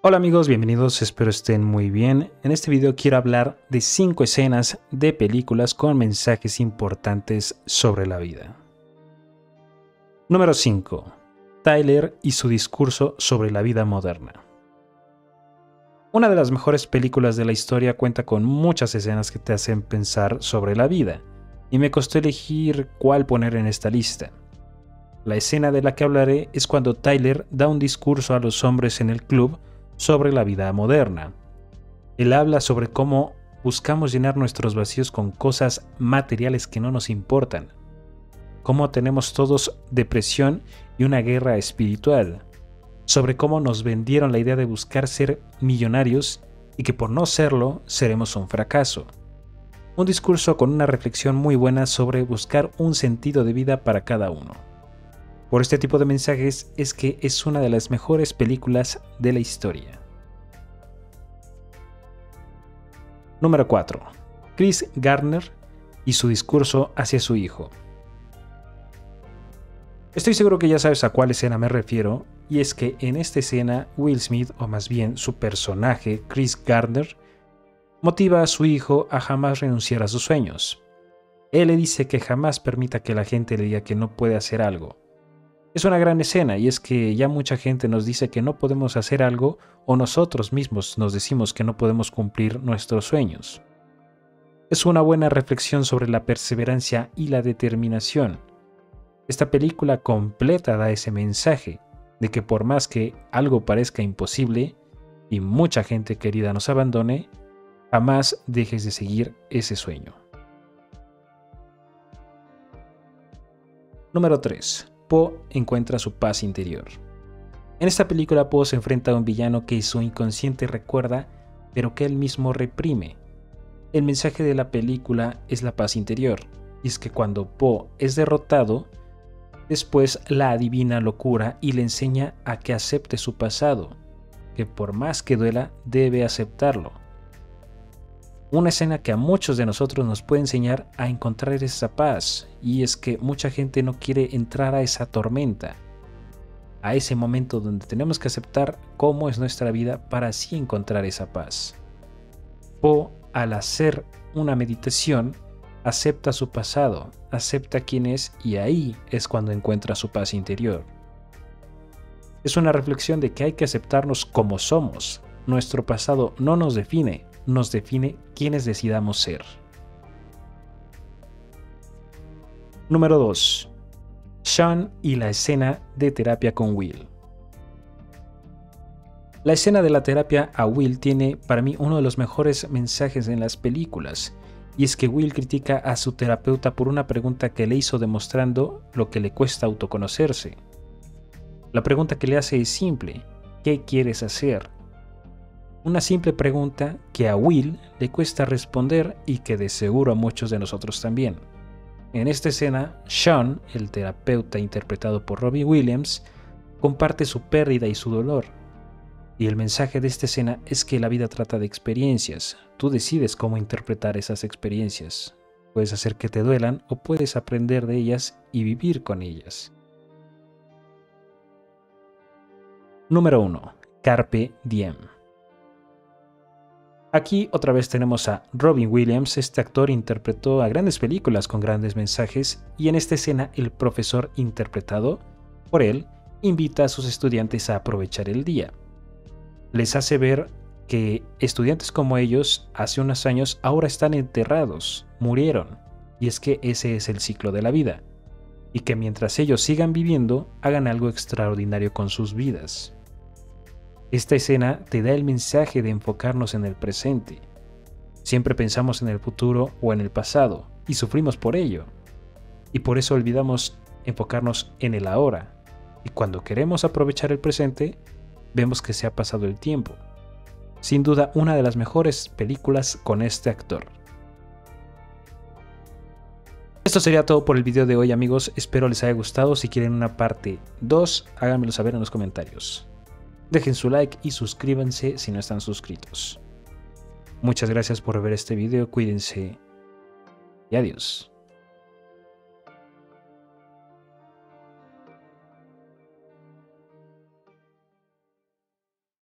Hola amigos, bienvenidos, espero estén muy bien. En este video quiero hablar de 5 escenas de películas con mensajes importantes sobre la vida. Número 5. Tyler y su discurso sobre la vida moderna. Una de las mejores películas de la historia cuenta con muchas escenas que te hacen pensar sobre la vida, y me costó elegir cuál poner en esta lista. La escena de la que hablaré es cuando Tyler da un discurso a los hombres en el club sobre la vida moderna. Él habla sobre cómo buscamos llenar nuestros vacíos con cosas materiales que no nos importan, cómo tenemos todos depresión y una guerra espiritual, sobre cómo nos vendieron la idea de buscar ser millonarios y que por no serlo seremos un fracaso. Un discurso con una reflexión muy buena sobre buscar un sentido de vida para cada uno. Por este tipo de mensajes es que es una de las mejores películas de la historia. Número 4. Chris Gardner y su discurso hacia su hijo. Estoy seguro que ya sabes a cuál escena me refiero, y es que en esta escena Will Smith, o más bien su personaje Chris Gardner, motiva a su hijo a jamás renunciar a sus sueños. Él le dice que jamás permita que la gente le diga que no puede hacer algo, es una gran escena y es que ya mucha gente nos dice que no podemos hacer algo o nosotros mismos nos decimos que no podemos cumplir nuestros sueños. Es una buena reflexión sobre la perseverancia y la determinación. Esta película completa da ese mensaje de que por más que algo parezca imposible y mucha gente querida nos abandone, jamás dejes de seguir ese sueño. Número 3 Poe encuentra su paz interior. En esta película Poe se enfrenta a un villano que su inconsciente recuerda, pero que él mismo reprime. El mensaje de la película es la paz interior, y es que cuando Poe es derrotado, después la adivina locura y le enseña a que acepte su pasado, que por más que duela, debe aceptarlo una escena que a muchos de nosotros nos puede enseñar a encontrar esa paz, y es que mucha gente no quiere entrar a esa tormenta, a ese momento donde tenemos que aceptar cómo es nuestra vida para así encontrar esa paz. O al hacer una meditación, acepta su pasado, acepta quién es y ahí es cuando encuentra su paz interior. Es una reflexión de que hay que aceptarnos como somos. Nuestro pasado no nos define, nos define quiénes decidamos ser. Número 2. Sean y la escena de terapia con Will. La escena de la terapia a Will tiene para mí uno de los mejores mensajes en las películas, y es que Will critica a su terapeuta por una pregunta que le hizo demostrando lo que le cuesta autoconocerse. La pregunta que le hace es simple, ¿qué quieres hacer? Una simple pregunta que a Will le cuesta responder y que de seguro a muchos de nosotros también. En esta escena, Sean, el terapeuta interpretado por Robbie Williams, comparte su pérdida y su dolor. Y el mensaje de esta escena es que la vida trata de experiencias. Tú decides cómo interpretar esas experiencias. Puedes hacer que te duelan o puedes aprender de ellas y vivir con ellas. Número 1. Carpe Diem. Aquí otra vez tenemos a Robin Williams, este actor interpretó a grandes películas con grandes mensajes y en esta escena el profesor interpretado por él invita a sus estudiantes a aprovechar el día. Les hace ver que estudiantes como ellos hace unos años ahora están enterrados, murieron, y es que ese es el ciclo de la vida, y que mientras ellos sigan viviendo hagan algo extraordinario con sus vidas. Esta escena te da el mensaje de enfocarnos en el presente. Siempre pensamos en el futuro o en el pasado y sufrimos por ello. Y por eso olvidamos enfocarnos en el ahora. Y cuando queremos aprovechar el presente, vemos que se ha pasado el tiempo. Sin duda una de las mejores películas con este actor. Esto sería todo por el video de hoy amigos, espero les haya gustado, si quieren una parte 2 háganmelo saber en los comentarios. Dejen su like y suscríbanse si no están suscritos. Muchas gracias por ver este video, cuídense y adiós.